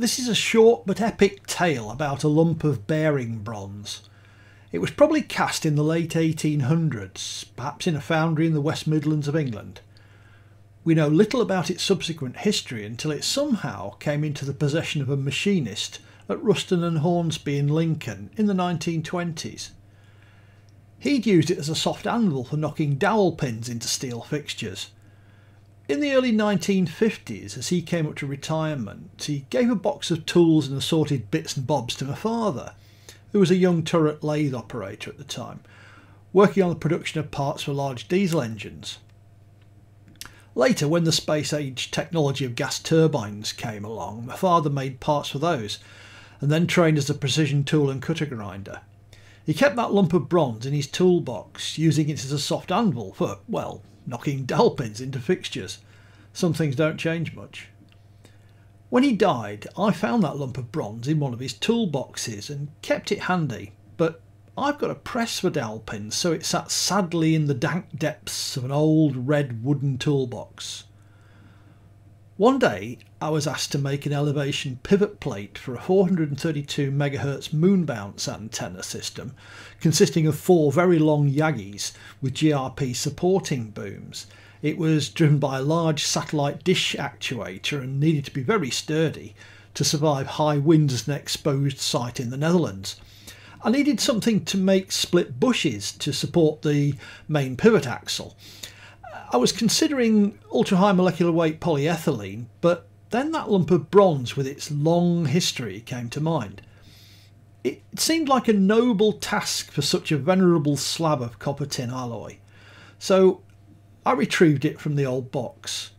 This is a short but epic tale about a lump of bearing bronze. It was probably cast in the late 1800s, perhaps in a foundry in the West Midlands of England. We know little about its subsequent history until it somehow came into the possession of a machinist at Ruston and Hornsby in Lincoln in the 1920s. He'd used it as a soft anvil for knocking dowel pins into steel fixtures. In the early 1950s, as he came up to retirement, he gave a box of tools and assorted bits and bobs to my father, who was a young turret lathe operator at the time, working on the production of parts for large diesel engines. Later, when the space age technology of gas turbines came along, my father made parts for those, and then trained as a precision tool and cutter grinder. He kept that lump of bronze in his toolbox, using it as a soft anvil for, well, knocking dowel pins into fixtures. Some things don't change much. When he died, I found that lump of bronze in one of his toolboxes and kept it handy, but I've got a press for dowel pins, so it sat sadly in the dank depths of an old red wooden toolbox. One day I was asked to make an elevation pivot plate for a 432 MHz moon bounce antenna system consisting of four very long Yagis with GRP supporting booms. It was driven by a large satellite dish actuator and needed to be very sturdy to survive high winds and exposed site in the Netherlands. I needed something to make split bushes to support the main pivot axle I was considering ultra high molecular weight polyethylene, but then that lump of bronze with its long history came to mind. It seemed like a noble task for such a venerable slab of copper tin alloy, so I retrieved it from the old box.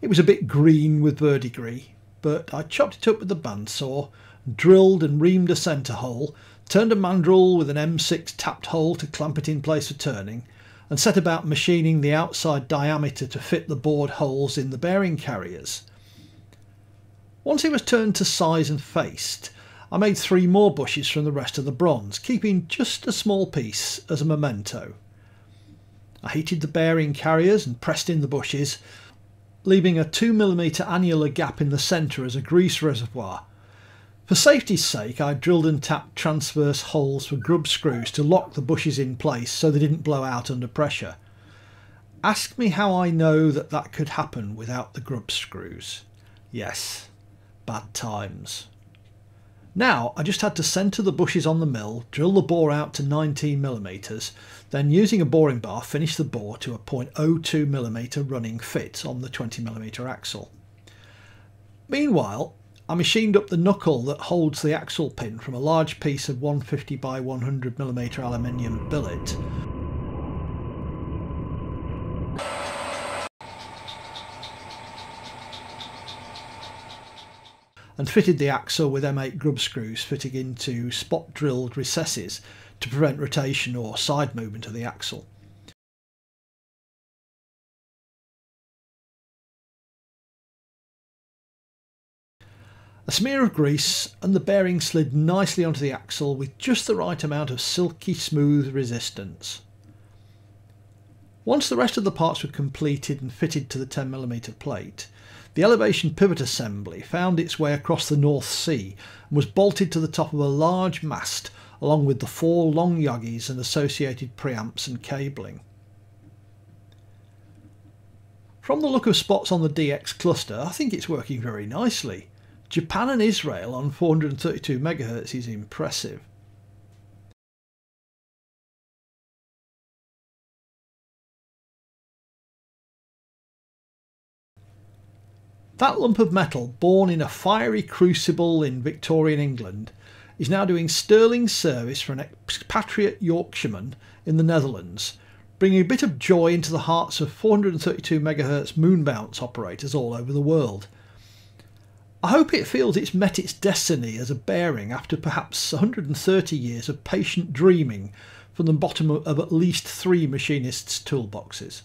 It was a bit green with verdigris, but I chopped it up with the bandsaw, drilled and reamed a centre hole, turned a mandrel with an M6 tapped hole to clamp it in place for turning, and set about machining the outside diameter to fit the bored holes in the bearing carriers. Once it was turned to size and faced, I made three more bushes from the rest of the bronze, keeping just a small piece as a memento. I heated the bearing carriers and pressed in the bushes, leaving a 2mm annular gap in the centre as a grease reservoir for safety's sake, I drilled and tapped transverse holes for grub screws to lock the bushes in place so they didn't blow out under pressure. Ask me how I know that that could happen without the grub screws. Yes, bad times. Now I just had to centre the bushes on the mill, drill the bore out to 19mm, then using a boring bar finish the bore to a 0.02mm running fit on the 20mm axle. Meanwhile, I machined up the knuckle that holds the axle pin from a large piece of 150 by 100mm aluminium billet. and fitted the axle with M8 grub screws fitting into spot drilled recesses to prevent rotation or side movement of the axle. A smear of grease and the bearing slid nicely onto the axle with just the right amount of silky smooth resistance. Once the rest of the parts were completed and fitted to the 10mm plate, the elevation pivot assembly found its way across the North Sea and was bolted to the top of a large mast along with the four long Yagis and associated preamps and cabling. From the look of spots on the DX cluster, I think it's working very nicely. Japan and Israel on 432 MHz is impressive. That lump of metal, born in a fiery crucible in Victorian England, is now doing sterling service for an expatriate Yorkshireman in the Netherlands, bringing a bit of joy into the hearts of 432 MHz moon bounce operators all over the world. I hope it feels it's met its destiny as a bearing after perhaps 130 years of patient dreaming from the bottom of at least three machinists' toolboxes.